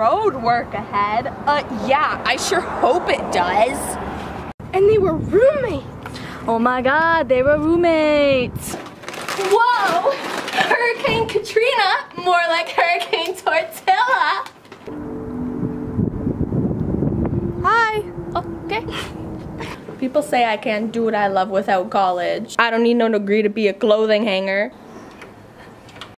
road work ahead. Uh, yeah, I sure hope it does. And they were roommates. Oh my god, they were roommates. Whoa! Hurricane Katrina, more like Hurricane Tortilla. Hi. Okay. People say I can't do what I love without college. I don't need no degree to be a clothing hanger.